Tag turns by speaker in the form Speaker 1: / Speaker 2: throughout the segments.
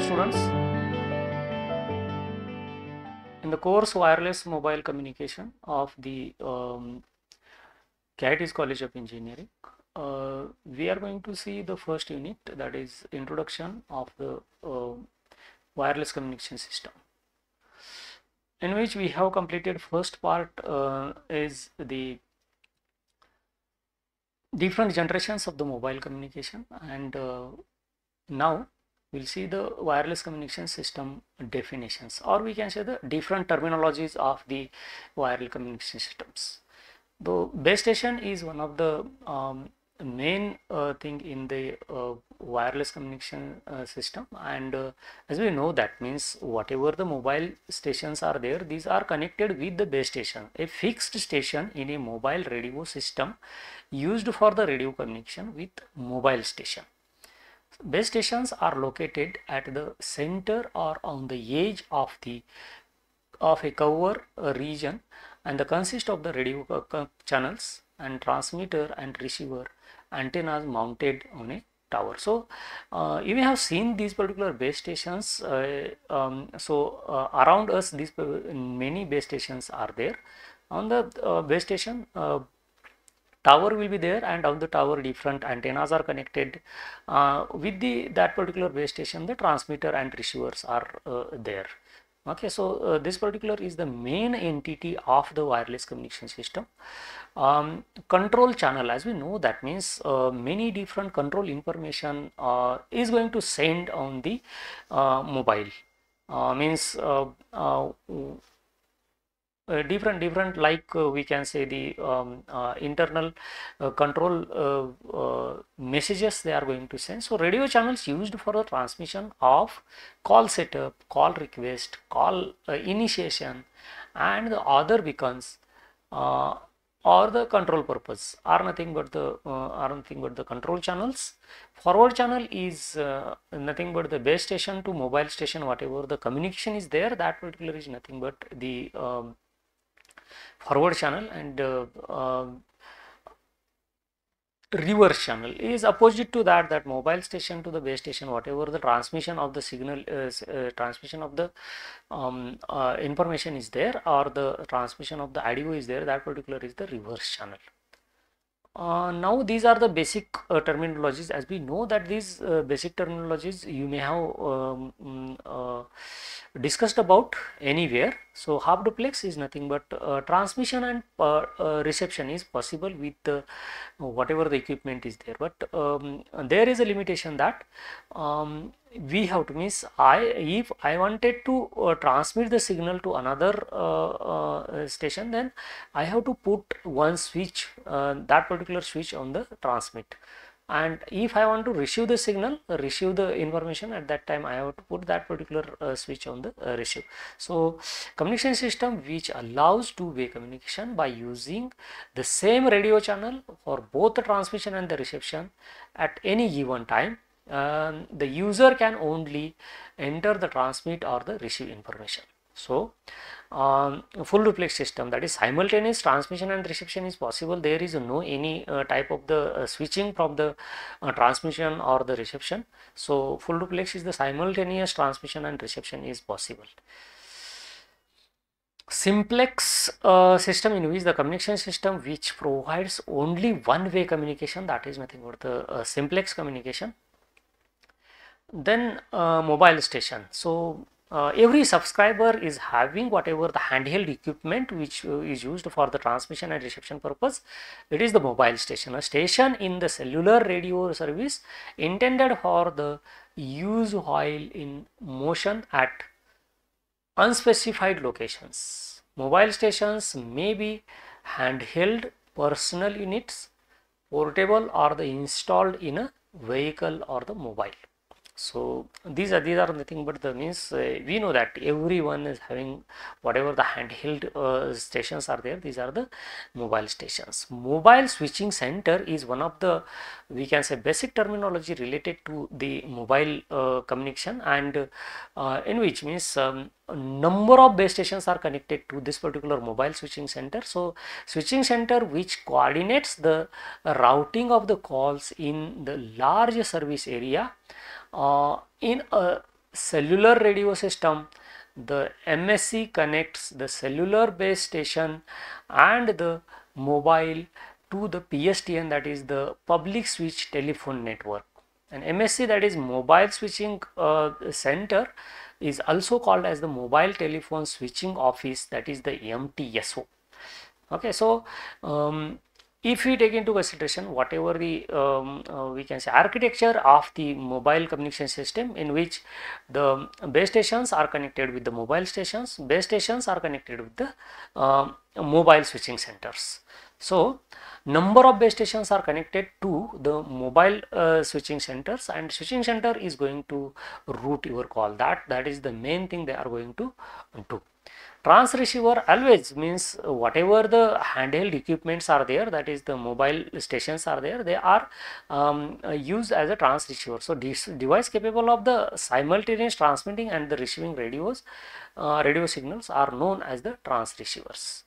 Speaker 1: students. In the course Wireless Mobile Communication of the um, College of Engineering, uh, we are going to see the first unit that is introduction of the uh, wireless communication system in which we have completed first part uh, is the different generations of the mobile communication and uh, now we'll see the wireless communication system definitions or we can say the different terminologies of the wireless communication systems. The base station is one of the um, main uh, thing in the uh, wireless communication uh, system. And uh, as we know that means whatever the mobile stations are there these are connected with the base station. A fixed station in a mobile radio system used for the radio communication with mobile station base stations are located at the center or on the edge of the of a cover uh, region and the consist of the radio uh, channels and transmitter and receiver antennas mounted on a tower. So uh, you may have seen these particular base stations uh, um, so uh, around us these many base stations are there. On the base station tower will be there and on the tower different antennas are connected. Uh, with the that particular base station the transmitter and receivers are uh, there. Okay so uh, this particular is the main entity of the wireless communication system. Um, control channel as we know that means many different control information is going to send on the mobile. Means uh, different different like uh, we can say the um, uh, internal control messages they are going to send. So radio channels used for the transmission of call setup call request call initiation and the other beacons or the control purpose. Are nothing but the uh, are nothing but the control channels. Forward channel is uh, nothing but the base station to mobile station whatever the communication is there that particular is nothing but the um, forward channel and uh, reverse channel. Is opposite to that that mobile station to the base station whatever the transmission of the signal is uh, transmission of the um, uh, information is there or the transmission of the audio is there that particular is the reverse channel uh, now these are the basic uh, terminologies. As we know that these uh, basic terminologies you may have um, discussed about anywhere. So half duplex is nothing but uh, transmission and uh, uh, reception is possible with whatever the equipment is there. But um, there is a limitation that um, we have to miss i if i wanted to uh, transmit the signal to another uh, uh, station then i have to put one switch that particular switch on the transmit. And if I want to receive the signal receive the information at that time I have to put that particular uh, switch on the uh, receive. So communication system which allows two-way communication by using the same radio channel for both the transmission and the reception at any given time um, the user can only enter the transmit or the receive information. So um, full duplex system that is simultaneous transmission and reception is possible. There is no any uh, type of the uh, switching from the uh, transmission or the reception. So full duplex is the simultaneous transmission and reception is possible. Simplex uh, system in which the communication system which provides only one way communication that is nothing but the uh, simplex communication then uh, mobile station. So uh, every subscriber is having whatever the handheld equipment which uh, is used for the transmission and reception purpose. It is the mobile station. A station in the cellular radio service intended for the use while in motion at unspecified locations. Mobile stations may be handheld personal units portable or the installed in a vehicle or the mobile so these are these are nothing but the means uh, we know that everyone is having whatever the handheld uh, stations are there these are the mobile stations. Mobile switching center is one of the we can say basic terminology related to the mobile uh, communication and uh, in which means um, number of base stations are connected to this particular mobile switching center. So switching center which coordinates the routing of the calls in the large service area uh, in a cellular radio system the MSC connects the cellular base station and the mobile to the PSTN that is the public switch telephone network. And MSC that is mobile switching uh, center is also called as the mobile telephone switching office that is the MTSO okay so um, if we take into consideration whatever the um, uh, we can say architecture of the mobile communication system in which the base stations are connected with the mobile stations base stations are connected with the uh, mobile switching centers. So number of base stations are connected to the mobile uh, switching centers and switching center is going to route your call that. That is the main thing they are going to do trans receiver always means whatever the handheld equipments are there that is the mobile stations are there they are um, used as a trans receiver. So this device capable of the simultaneous transmitting and the receiving radios uh, radio signals are known as the trans receivers.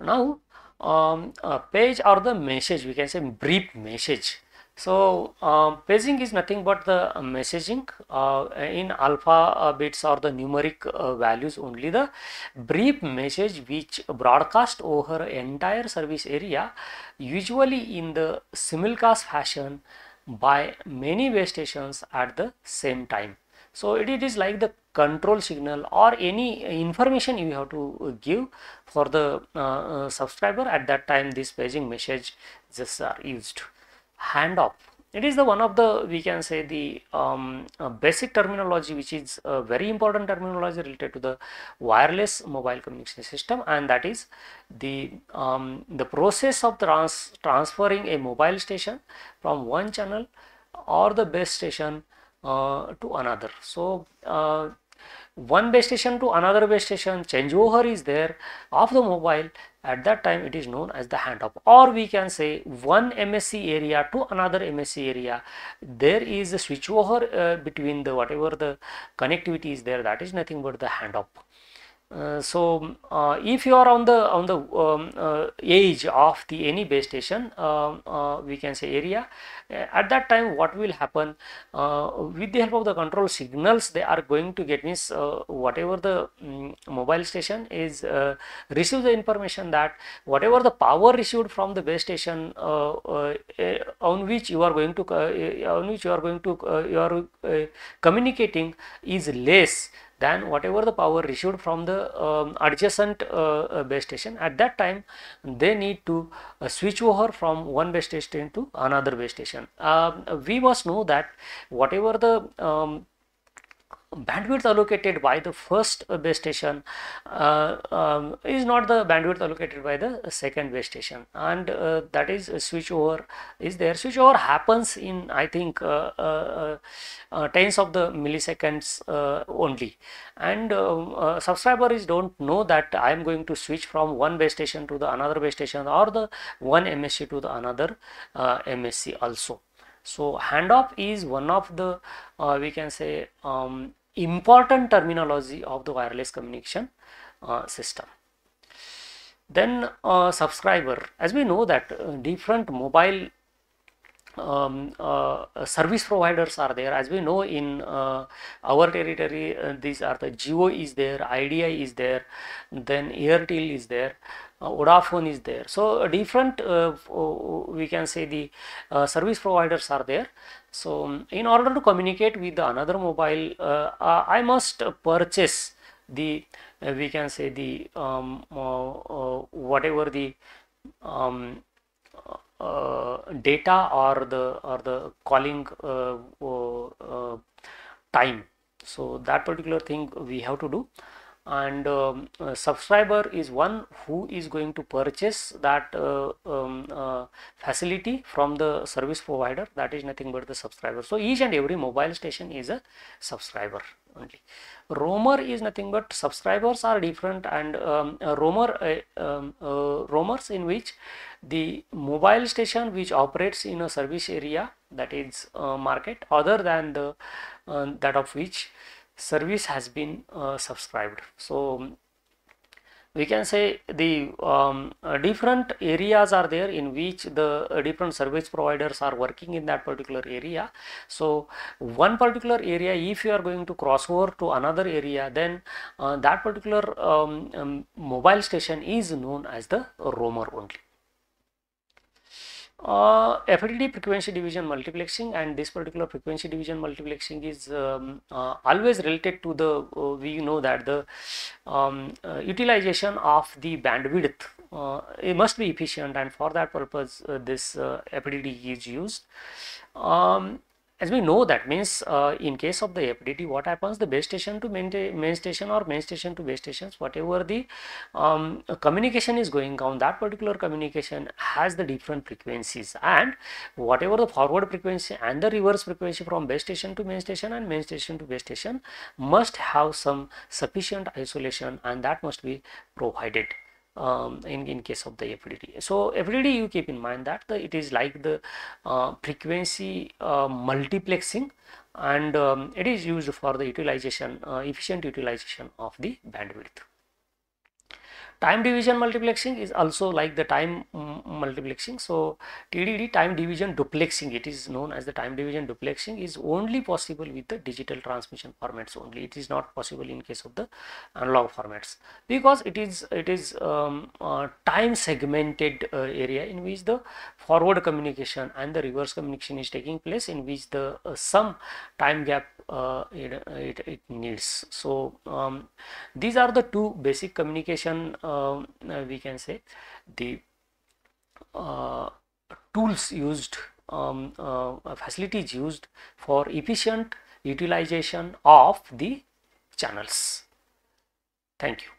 Speaker 1: Now um, page or the message we can say brief message so uh, paging is nothing but the messaging uh, in alpha uh, bits or the numeric uh, values only. The brief message which broadcast over entire service area usually in the simulcast fashion by many base stations at the same time. So it, it is like the control signal or any information you have to give for the uh, uh, subscriber. At that time this paging message just are used handoff it is the one of the we can say the um, uh, basic terminology which is a very important terminology related to the wireless mobile communication system and that is the um, the process of trans transferring a mobile station from one channel or the base station uh, to another. So uh, one base station to another base station changeover is there of the mobile. At that time it is known as the handoff. Or we can say one MSC area to another MSC area. There is a switchover uh, between the whatever the connectivity is there. That is nothing but the handoff. Uh, so uh, if you are on the on the um, uh, edge of the any base station um, uh, we can say area uh, at that time what will happen with the help of the control signals they are going to get means whatever the um, mobile station is receive the information that whatever the power received from the base station on which you are going to on which you are going to you are communicating is less than whatever the power received from the um, adjacent uh, uh, base station. At that time they need to uh, switch over from one base station to another base station um, we must know that whatever the um, bandwidth allocated by the first base station uh, um, is not the bandwidth allocated by the second base station. And uh, that is a switchover is there. Switchover happens in i think uh, uh, uh tens of the milliseconds uh, only. And um, subscribers don't know that i am going to switch from one base station to the another base station or the one msc to the another msc also. So handoff is one of the uh, we can say um, important terminology of the wireless communication uh, system. Then uh, subscriber, as we know that uh, different mobile um, uh, service providers are there. As we know in uh, our territory uh, these are the Jio is there Idea is there then Airtel is there uh, Vodafone is there. So different uh, we can say the uh, service providers are there. So um, in order to communicate with another mobile I must purchase the we can say the um, whatever the um, uh, data or the or the calling uh, uh, time. So that particular thing we have to do. And um, subscriber is one who is going to purchase that uh, um, uh, facility from the service provider. That is nothing but the subscriber. So each and every mobile station is a subscriber only roamer is nothing but subscribers are different and um, roamer uh, um, roamers in which the mobile station which operates in a service area that is market other than the that of which service has been uh, subscribed. So we can say the um, uh, different areas are there in which the uh, different service providers are working in that particular area. So one particular area if you are going to cross over to another area then uh, that particular um, um, mobile station is known as the roamer only uh, frequency division multiplexing and this particular frequency division multiplexing is um, uh, always related to the uh, we know that the um, uh, utilization of the bandwidth uh, it must be efficient and for that purpose uh, this FDD is used. Um, as we know that means uh, in case of the FDD what happens? The base station to main, main station or main station to base stations whatever the um, communication is going on that particular communication has the different frequencies. And whatever the forward frequency and the reverse frequency from base station to main station and main station to base station must have some sufficient isolation and that must be provided um, in, in case of the FDD. So FDD you keep in mind that the, it is like the uh, frequency uh, multiplexing and um, it is used for the utilization uh, efficient utilization of the bandwidth. Time division multiplexing is also like the time multiplexing. So TDD time division duplexing it is known as the time division duplexing is only possible with the digital transmission formats only. It is not possible in case of the analog formats because it is it is um, time segmented uh, area in which the forward communication and the reverse communication is taking place in which the uh, some time gap uh, it, it, it, needs. So um, these are the two basic communication uh, we can say the uh, tools used um, uh, facilities used for efficient utilization of the channels. Thank you.